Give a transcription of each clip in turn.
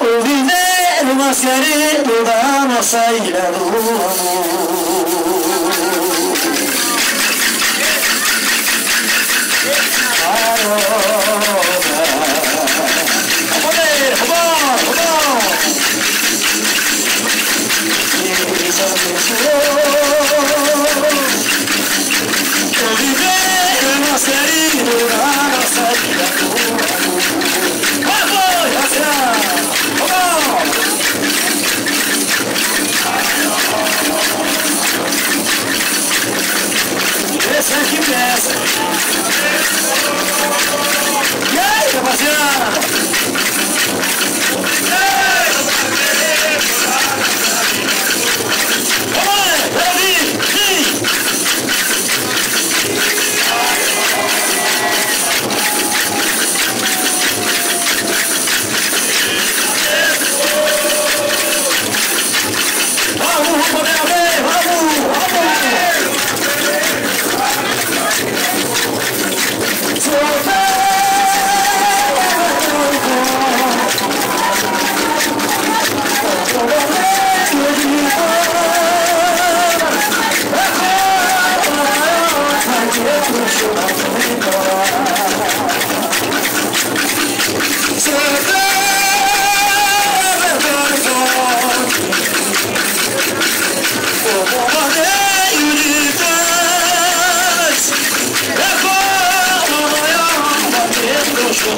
Olvidé demasiado, vamos a ir a luz.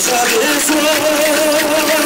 Sabe, sabe, sabe.